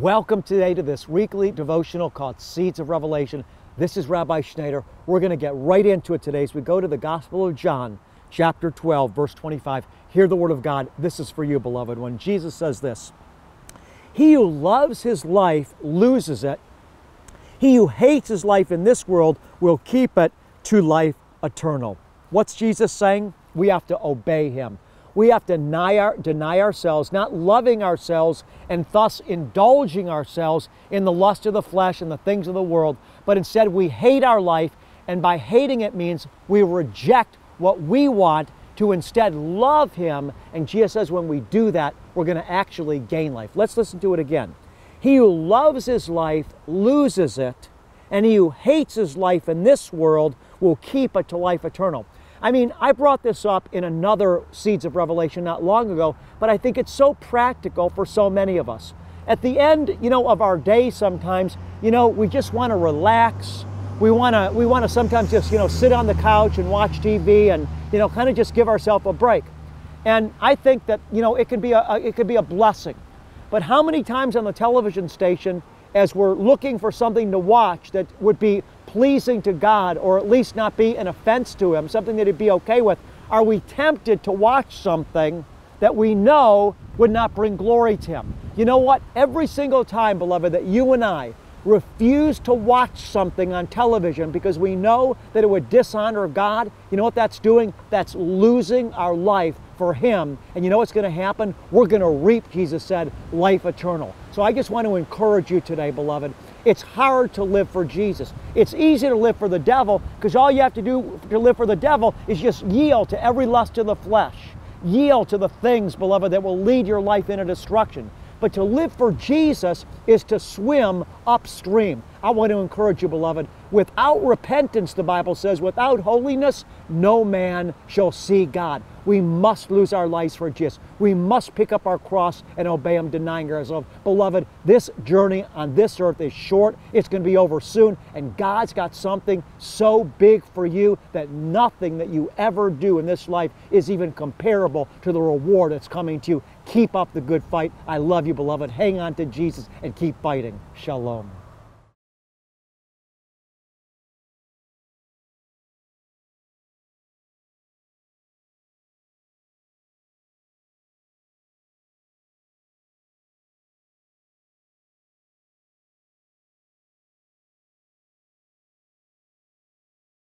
Welcome today to this weekly devotional called Seeds of Revelation. This is Rabbi Schneider. We're going to get right into it today as we go to the Gospel of John, chapter 12, verse 25. Hear the word of God. This is for you, beloved. When Jesus says this He who loves his life loses it. He who hates his life in this world will keep it to life eternal. What's Jesus saying? We have to obey him we have to deny, our, deny ourselves, not loving ourselves and thus indulging ourselves in the lust of the flesh and the things of the world, but instead we hate our life, and by hating it means we reject what we want to instead love Him. And Jesus says when we do that, we're going to actually gain life. Let's listen to it again. He who loves his life loses it, and he who hates his life in this world will keep it to life eternal. I mean, I brought this up in another Seeds of Revelation not long ago, but I think it's so practical for so many of us. At the end, you know, of our day sometimes, you know, we just want to relax. We want to we want to sometimes just, you know, sit on the couch and watch TV and, you know, kind of just give ourselves a break. And I think that, you know, it can be a, a it could be a blessing. But how many times on the television station as we're looking for something to watch that would be pleasing to God or at least not be an offense to Him, something that He'd be okay with, are we tempted to watch something that we know would not bring glory to Him? You know what? Every single time, beloved, that you and I refuse to watch something on television because we know that it would dishonor God, you know what that's doing? That's losing our life for Him. And you know what's going to happen? We're going to reap, Jesus said, life eternal. So I just want to encourage you today, beloved. It's hard to live for Jesus. It's easy to live for the devil because all you have to do to live for the devil is just yield to every lust of the flesh. Yield to the things, beloved, that will lead your life into destruction. But to live for Jesus is to swim upstream. I want to encourage you, beloved. Without repentance, the Bible says, without holiness, no man shall see God. We must lose our lives for Jesus. We must pick up our cross and obey Him, denying ourselves. Beloved, this journey on this earth is short. It's going to be over soon. And God's got something so big for you that nothing that you ever do in this life is even comparable to the reward that's coming to you. Keep up the good fight. I love you, beloved. Hang on to Jesus and keep fighting. Shalom.